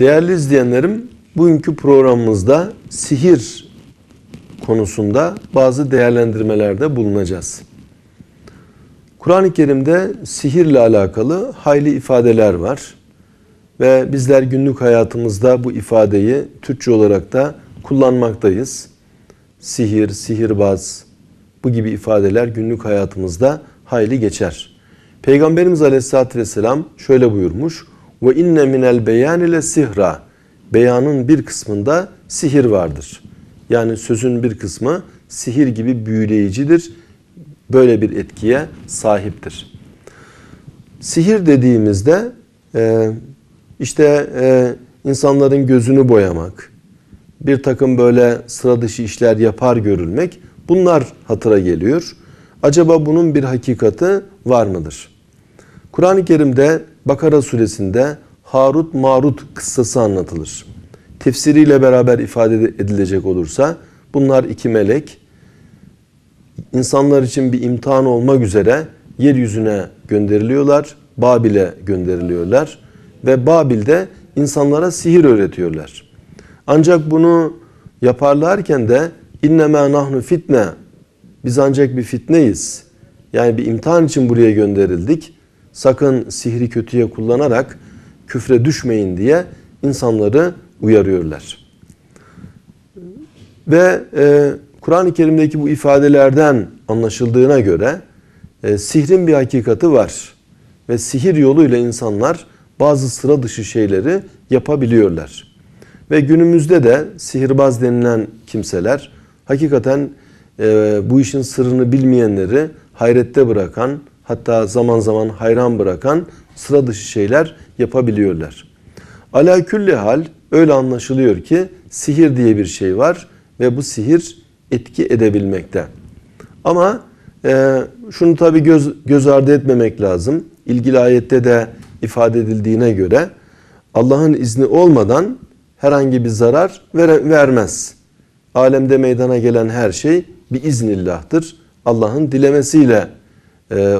Değerli izleyenlerim, bugünkü programımızda sihir konusunda bazı değerlendirmelerde bulunacağız. Kur'an-ı Kerim'de sihirle alakalı hayli ifadeler var ve bizler günlük hayatımızda bu ifadeyi Türkçe olarak da kullanmaktayız. Sihir, sihirbaz bu gibi ifadeler günlük hayatımızda hayli geçer. Peygamberimiz Aleyhisselatü Vesselam şöyle buyurmuş. Ve inne minel beyan ile sihra. Beyanın bir kısmında sihir vardır. Yani sözün bir kısmı sihir gibi büyüleyicidir. Böyle bir etkiye sahiptir. Sihir dediğimizde e, işte e, insanların gözünü boyamak, bir takım böyle sıra dışı işler yapar görülmek bunlar hatıra geliyor. Acaba bunun bir hakikati var mıdır? Kur'an-ı Kerim'de Bakara suresinde Harut Marut kıssası anlatılır. Tefsiriyle beraber ifade edilecek olursa bunlar iki melek insanlar için bir imtihan olmak üzere yeryüzüne gönderiliyorlar. Babil'e gönderiliyorlar ve Babil'de insanlara sihir öğretiyorlar. Ancak bunu yaparlarken de innema nahnu fitne biz ancak bir fitneyiz. Yani bir imtihan için buraya gönderildik. Sakın sihri kötüye kullanarak küfre düşmeyin diye insanları uyarıyorlar. Ve e, Kur'an-ı Kerim'deki bu ifadelerden anlaşıldığına göre e, sihrin bir hakikati var. Ve sihir yoluyla insanlar bazı sıra dışı şeyleri yapabiliyorlar. Ve günümüzde de sihirbaz denilen kimseler hakikaten e, bu işin sırrını bilmeyenleri hayrette bırakan, hatta zaman zaman hayran bırakan sıra dışı şeyler yapabiliyorlar. Ala külli hal öyle anlaşılıyor ki sihir diye bir şey var ve bu sihir etki edebilmekte. Ama e, şunu tabi göz, göz ardı etmemek lazım. İlgili ayette de ifade edildiğine göre Allah'ın izni olmadan herhangi bir zarar ver, vermez. Alemde meydana gelen her şey bir iznillah'tır. Allah'ın dilemesiyle e,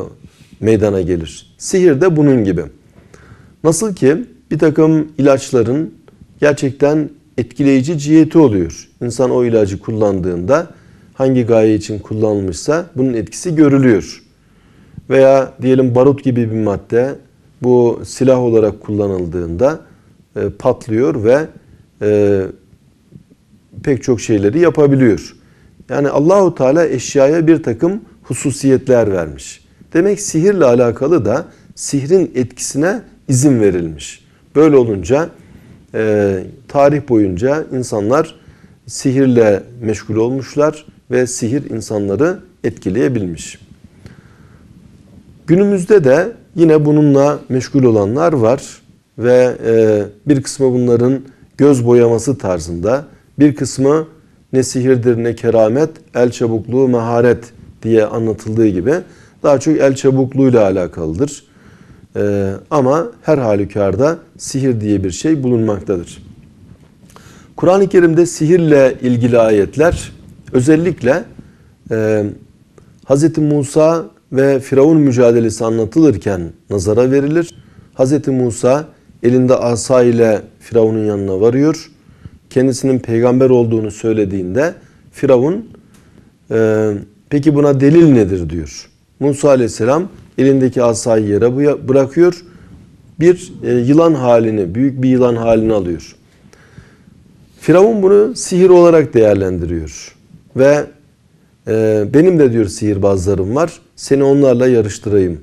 meydana gelir. Sihir de bunun gibi. Nasıl ki bir takım ilaçların gerçekten etkileyici ciheti oluyor. İnsan o ilacı kullandığında hangi gaye için kullanılmışsa bunun etkisi görülüyor. Veya diyelim barut gibi bir madde bu silah olarak kullanıldığında e, patlıyor ve e, pek çok şeyleri yapabiliyor. Yani Allahu Teala eşyaya bir takım hususiyetler vermiş. Demek sihirle alakalı da sihrin etkisine izin verilmiş. Böyle olunca e, tarih boyunca insanlar sihirle meşgul olmuşlar ve sihir insanları etkileyebilmiş. Günümüzde de yine bununla meşgul olanlar var ve e, bir kısmı bunların göz boyaması tarzında, bir kısmı ne sihirdir ne keramet, el çabukluğu, meharet diye anlatıldığı gibi daha çok el çabukluğuyla alakalıdır. Ee, ama her halükarda sihir diye bir şey bulunmaktadır. Kur'an-ı Kerim'de sihirle ilgili ayetler özellikle e, Hz. Musa ve Firavun mücadelesi anlatılırken nazara verilir. Hz. Musa elinde asa ile Firavun'un yanına varıyor. Kendisinin peygamber olduğunu söylediğinde Firavun e, peki buna delil nedir diyor. Musa aleyhisselam elindeki asayı yere bırakıyor. Bir e, yılan halini, büyük bir yılan halini alıyor. Firavun bunu sihir olarak değerlendiriyor. Ve e, benim de diyor sihirbazlarım var. Seni onlarla yarıştırayım.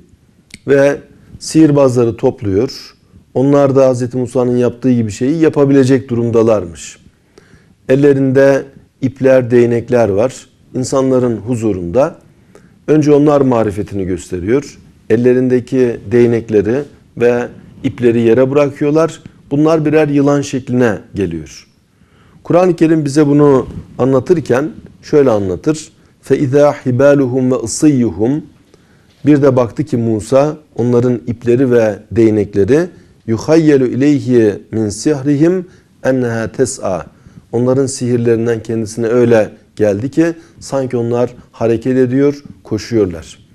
Ve sihirbazları topluyor. Onlar da Hz. Musa'nın yaptığı gibi şeyi yapabilecek durumdalarmış. Ellerinde ipler, değnekler var. İnsanların huzurunda. Önce onlar marifetini gösteriyor. Ellerindeki değnekleri ve ipleri yere bırakıyorlar. Bunlar birer yılan şekline geliyor. Kur'an-ı Kerim bize bunu anlatırken şöyle anlatır. فَاِذَا حِبَالُهُمْ وَاِصِيُّهُمْ Bir de baktı ki Musa onların ipleri ve değnekleri yuhayyelu ileyhi min sihrihim enneha tes'a. Onların sihirlerinden kendisine öyle geldi ki sanki onlar hareket ediyor, koşuyorlar.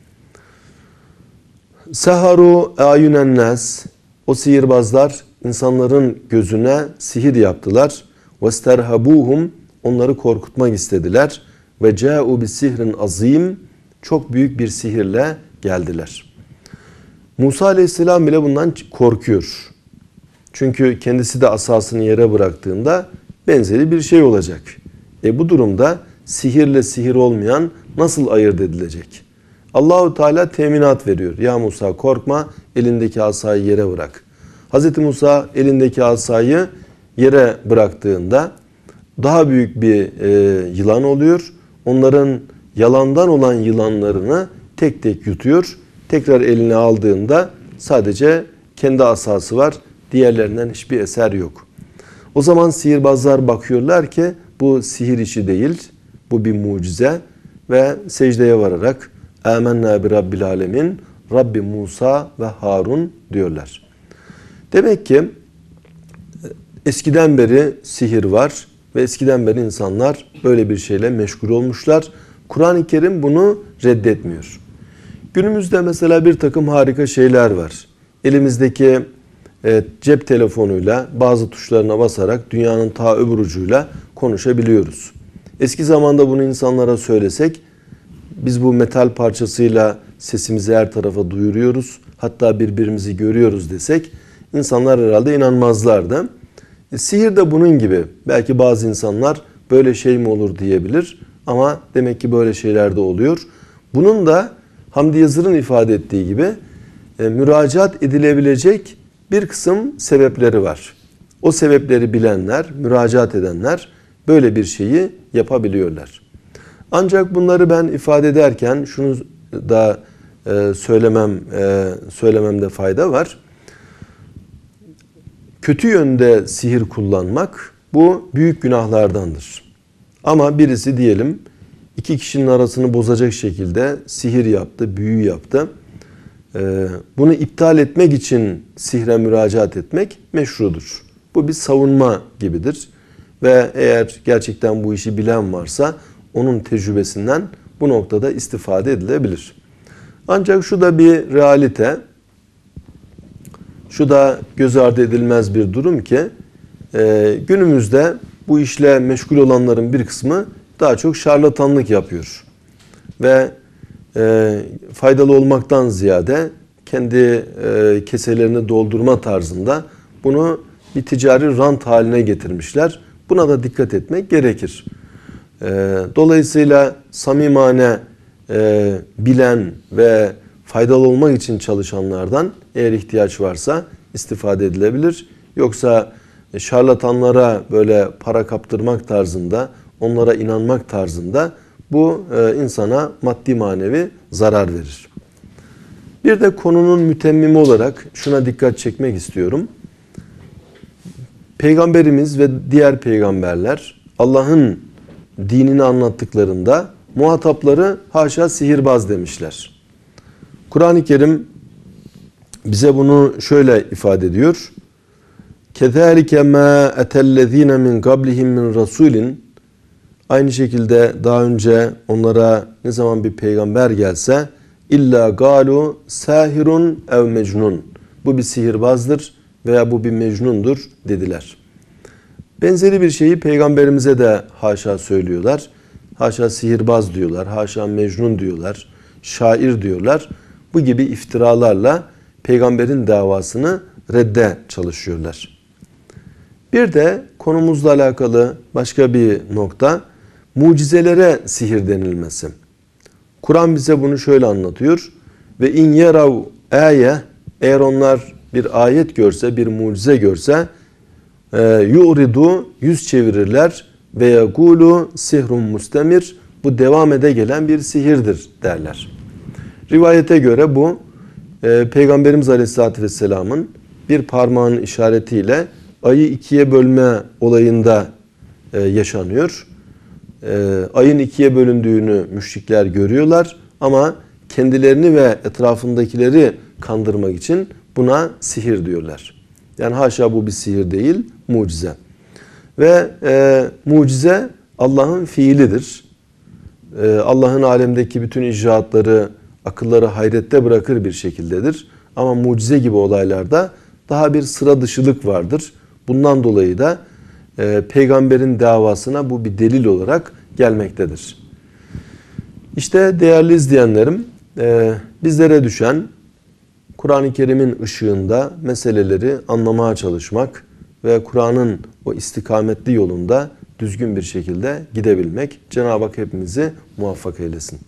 Seharu ayunennas o sihirbazlar insanların gözüne sihir yaptılar. Vesterhabuhum onları korkutmak istediler ve ca'u bi sihrin azim çok büyük bir sihirle geldiler. Musa aleyhisselam bile bundan korkuyor. Çünkü kendisi de asasını yere bıraktığında benzeri bir şey olacak. E bu durumda sihirle sihir olmayan nasıl ayırt edilecek? Allahu Teala teminat veriyor. Ya Musa korkma, elindeki asayı yere bırak. Hz. Musa elindeki asayı yere bıraktığında daha büyük bir e, yılan oluyor. Onların yalandan olan yılanlarını tek tek yutuyor. Tekrar eline aldığında sadece kendi asası var. Diğerlerinden hiçbir eser yok. O zaman sihirbazlar bakıyorlar ki bu sihir işi değil, bu bir mucize ve secdeye vararak Âmennâ bi Rabbil alemin Rabbi Musa ve Harun diyorlar. Demek ki eskiden beri sihir var ve eskiden beri insanlar böyle bir şeyle meşgul olmuşlar. Kur'an-ı Kerim bunu reddetmiyor. Günümüzde mesela bir takım harika şeyler var. Elimizdeki e, cep telefonuyla bazı tuşlarına basarak dünyanın ta öbür ucuyla konuşabiliyoruz. Eski zamanda bunu insanlara söylesek biz bu metal parçasıyla sesimizi her tarafa duyuruyoruz. Hatta birbirimizi görüyoruz desek insanlar herhalde inanmazlardı. E, sihir de bunun gibi. Belki bazı insanlar böyle şey mi olur diyebilir ama demek ki böyle şeyler de oluyor. Bunun da Hamdi Yazır'ın ifade ettiği gibi e, müracaat edilebilecek bir kısım sebepleri var. O sebepleri bilenler, müracaat edenler böyle bir şeyi yapabiliyorlar. Ancak bunları ben ifade ederken şunu da e, söylemem e, söylememde fayda var. Kötü yönde sihir kullanmak bu büyük günahlardandır. Ama birisi diyelim iki kişinin arasını bozacak şekilde sihir yaptı, büyü yaptı. E, bunu iptal etmek için sihre müracaat etmek meşrudur. Bu bir savunma gibidir. Ve eğer gerçekten bu işi bilen varsa onun tecrübesinden bu noktada istifade edilebilir. Ancak şu da bir realite, şu da göz ardı edilmez bir durum ki e, günümüzde bu işle meşgul olanların bir kısmı daha çok şarlatanlık yapıyor. Ve e, faydalı olmaktan ziyade kendi e, keselerini doldurma tarzında bunu bir ticari rant haline getirmişler. Buna da dikkat etmek gerekir. Ee, dolayısıyla samimane e, bilen ve faydalı olmak için çalışanlardan eğer ihtiyaç varsa istifade edilebilir. Yoksa şarlatanlara böyle para kaptırmak tarzında, onlara inanmak tarzında bu e, insana maddi manevi zarar verir. Bir de konunun mütemmimi olarak şuna dikkat çekmek istiyorum. Peygamberimiz ve diğer peygamberler Allah'ın dinini anlattıklarında muhatapları haşa sihirbaz demişler. Kur'an-ı Kerim bize bunu şöyle ifade ediyor. كَذَٰلِكَ مَا اَتَلَّذ۪ينَ مِنْ قَبْلِهِمْ مِنْ رَسُولٍ Aynı şekilde daha önce onlara ne zaman bir peygamber gelse illa galu sahirun ev mecnun. Bu bir sihirbazdır veya bu bir mecnundur dediler. Benzeri bir şeyi peygamberimize de haşa söylüyorlar. Haşa sihirbaz diyorlar, haşa mecnun diyorlar, şair diyorlar. Bu gibi iftiralarla peygamberin davasını redde çalışıyorlar. Bir de konumuzla alakalı başka bir nokta mucizelere sihir denilmesi. Kur'an bize bunu şöyle anlatıyor. Ve in yerav aye eğer onlar bir ayet görse, bir mucize görse e, yu'ridu yüz çevirirler ve yekulu sihrun mustemir bu devam ede gelen bir sihirdir derler. Rivayete göre bu e, Peygamberimiz Aleyhisselatü Vesselam'ın bir parmağın işaretiyle ayı ikiye bölme olayında e, yaşanıyor. Ayın ikiye bölündüğünü müşrikler görüyorlar ama kendilerini ve etrafındakileri kandırmak için buna sihir diyorlar. Yani haşa bu bir sihir değil, mucize. Ve e, mucize Allah'ın fiilidir. E, Allah'ın alemdeki bütün icraatları, akılları hayrette bırakır bir şekildedir. Ama mucize gibi olaylarda daha bir sıra dışılık vardır. Bundan dolayı da e, peygamberin davasına bu bir delil olarak gelmektedir. İşte değerli izleyenlerim, e, bizlere düşen Kur'an-ı Kerim'in ışığında meseleleri anlamaya çalışmak ve Kur'an'ın o istikametli yolunda düzgün bir şekilde gidebilmek. Cenab-ı Hak hepimizi muvaffak eylesin.